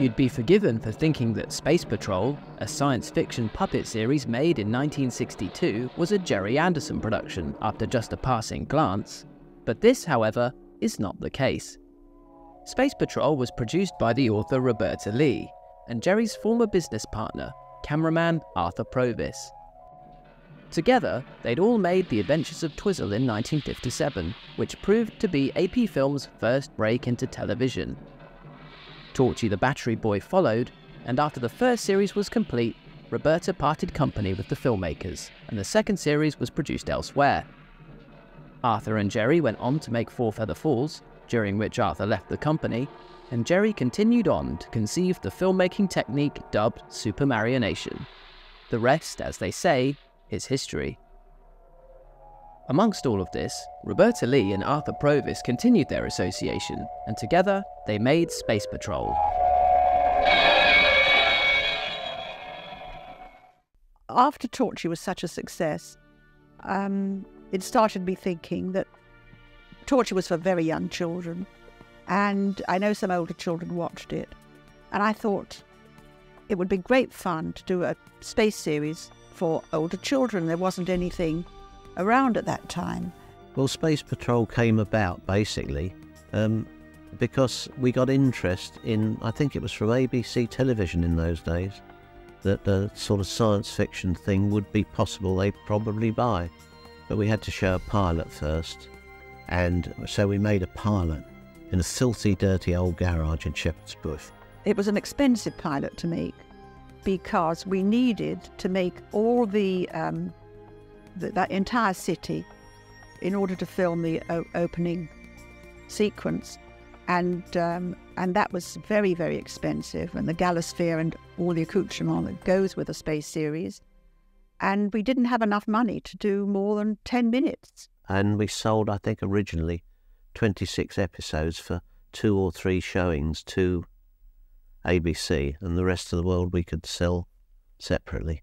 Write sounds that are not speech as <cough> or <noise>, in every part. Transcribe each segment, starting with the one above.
You'd be forgiven for thinking that Space Patrol, a science fiction puppet series made in 1962, was a Gerry Anderson production after just a passing glance. But this, however, is not the case. Space Patrol was produced by the author Roberta Leigh and Gerry's former business partner, cameraman Arthur Provis. Together, they'd all made The Adventures of Twizzle in 1957, which proved to be AP Films' first break into television. Torchy the Battery Boy followed, and after the first series was complete, Roberta parted company with the filmmakers, and the second series was produced elsewhere. Arthur and Gerry went on to make Four Feather Falls, during which Arthur left the company, and Gerry continued on to conceive the filmmaking technique dubbed supermarionation. The rest, as they say, is history. Amongst all of this, Roberta Leigh and Arthur Provis continued their association, and together they made Space Patrol. After Torchy was such a success, um, it started me thinking that Torchy was for very young children, and I know some older children watched it, and I thought it would be great fun to do a space series for older children. There wasn't anything around at that time. Well, Space Patrol came about basically um, because we got interest in, I think it was from ABC television in those days, that the sort of science fiction thing would be possible, they'd probably buy. But we had to show a pilot first, and so we made a pilot in a filthy, dirty old garage in Shepherd's Bush. It was an expensive pilot to make because we needed to make all the um, the, that entire city in order to film the opening sequence. And, um, and that was very, very expensive, and the Galasphere and all the accoutrement that goes with a space series. And we didn't have enough money to do more than 10 minutes. And we sold, I think, originally 26 episodes for two or three showings to ABC, and the rest of the world we could sell separately.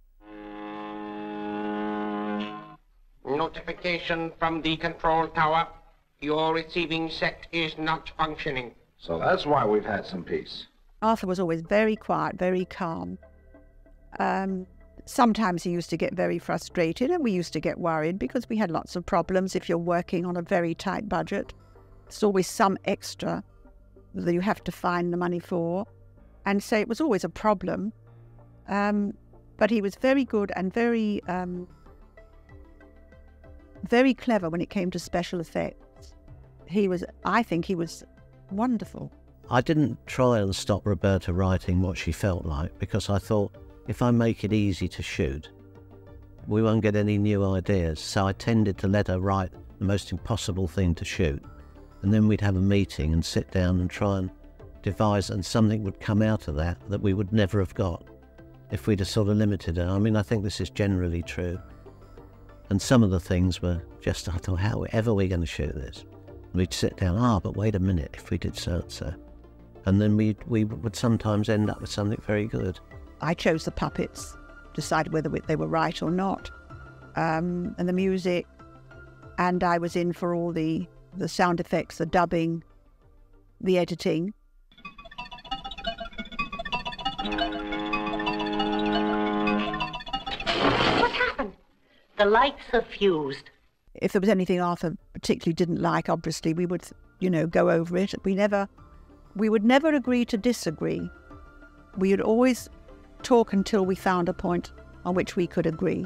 Notification from the control tower. Your receiving set is not functioning. So that's why we've had some peace. Arthur was always very quiet, very calm. Um, sometimes he used to get very frustrated, and we used to get worried because we had lots of problems if you're working on a very tight budget. There's always some extra that you have to find the money for. And so it was always a problem. Um, but he was very good and very um, very clever when it came to special effects. He was, I think, he was wonderful. I didn't try and stop Roberta writing what she felt like because I thought if I make it easy to shoot, we won't get any new ideas. So I tended to let her write the most impossible thing to shoot. And then we'd have a meeting and sit down and try and devise, and something would come out of that that we would never have got if we'd have sort of limited her. I mean, I think this is generally true. And some of the things were just, I thought, how ever are we going to shoot this? And we'd sit down, ah, but wait a minute, if we did so and so. And then we we would sometimes end up with something very good. I chose the puppets, decided whether they were right or not, um, and the music, and I was in for all the, the sound effects, the dubbing, the editing. What happened? The lights are fused. If there was anything Arthur particularly didn't like, obviously we would, you know, go over it. We never, we would never agree to disagree. We would always talk until we found a point on which we could agree.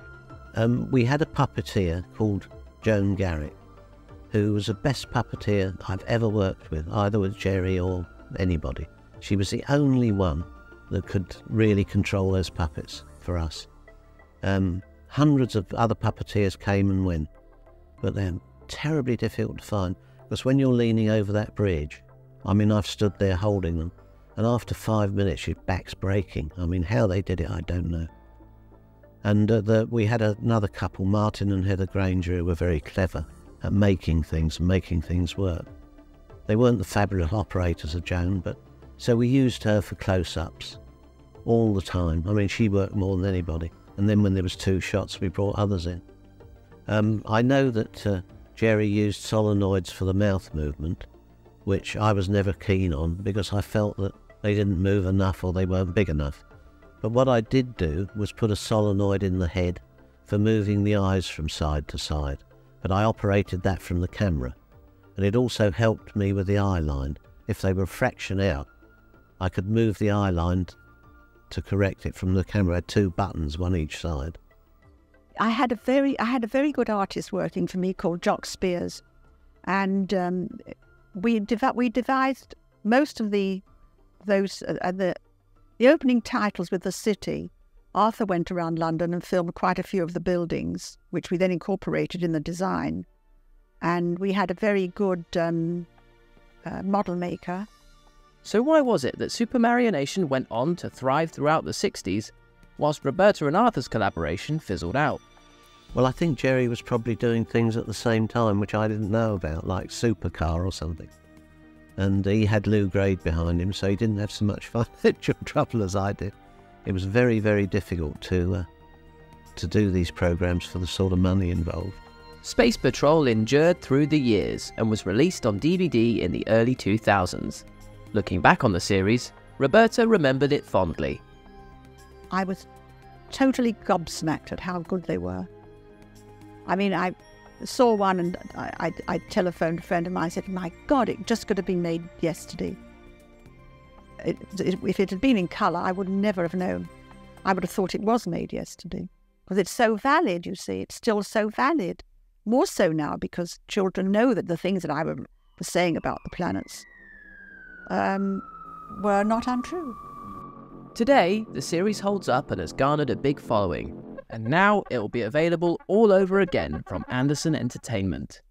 Um, we had a puppeteer called Joan Garrick, who was the best puppeteer I've ever worked with, either with Gerry or anybody. She was the only one that could really control those puppets for us. Um, hundreds of other puppeteers came and went, but they're terribly difficult to find because when you're leaning over that bridge, I mean, I've stood there holding them, and after five minutes, your back's breaking. I mean, how they did it, I don't know. And uh, the, we had another couple, Martin and Heather Granger, who were very clever at making things making things work. They weren't the fabulous operators of Joan, but so we used her for close-ups all the time. I mean, she worked more than anybody. And then when there was two shots, we brought others in. Um, I know that uh, Gerry used solenoids for the mouth movement, which I was never keen on because I felt that they didn't move enough or they weren't big enough. But what I did do was put a solenoid in the head for moving the eyes from side to side, but I operated that from the camera. And it also helped me with the eye line. If they were fraction out, I could move the eye line to correct it from the camera. I had two buttons, one each side. I had a very I had a very good artist working for me called Jock Spears, and um, we dev- we devised most of the those uh, uh, the the opening titles with the city. Arthur went around London and filmed quite a few of the buildings, which we then incorporated in the design. And we had a very good um, uh, model maker. So why was it that Supermarionation went on to thrive throughout the 60s, whilst Roberta and Arthur's collaboration fizzled out? Well, I think Gerry was probably doing things at the same time which I didn't know about, like Supercar or something. And he had Lew Grade behind him, so he didn't have so much <laughs> financial trouble as I did. It was very, very difficult to uh, to do these programs for the sort of money involved. Space Patrol endured through the years and was released on DVD in the early 2000s. Looking back on the series, Roberta remembered it fondly. I was totally gobsmacked at how good they were. I mean, I saw one and I, I, I telephoned a friend of mine. I said, "My God, it just could have been made yesterday." It, it, if it had been in colour, I would never have known. I would have thought it was made yesterday because it's so valid. You see, it's still so valid. More so now because children know that the things that I was saying about the planets um, were not untrue. Today, the series holds up and has garnered a big following, and now it will be available all over again from Anderson Entertainment.